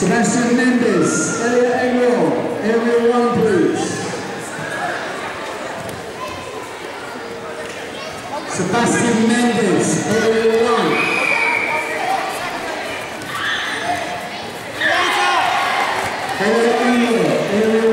Sebastian Mendes, Elliot Engel, area one please. Sebastian Mendes, area one. Elliot Engel, area